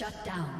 Shut down.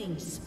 Killing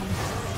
Thank you.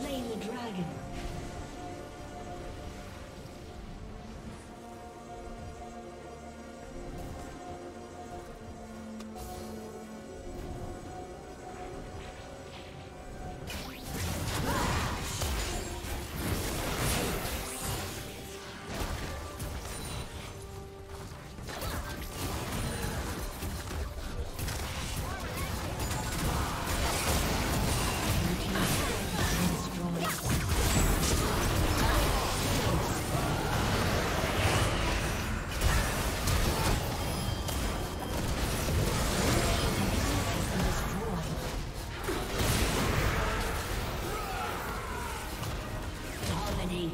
Slain the dragon.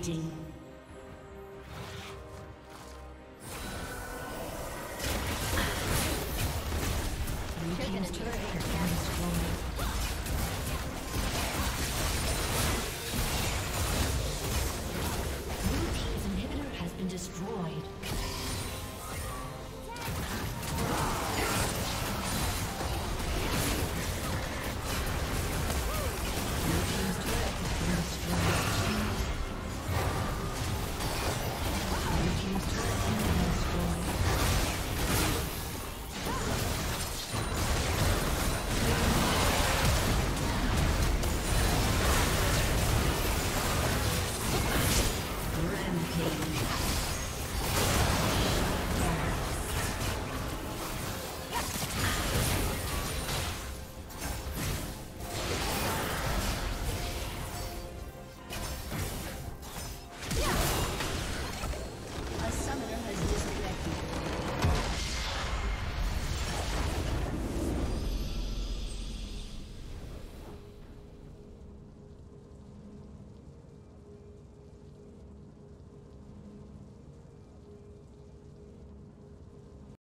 斤